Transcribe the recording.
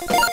you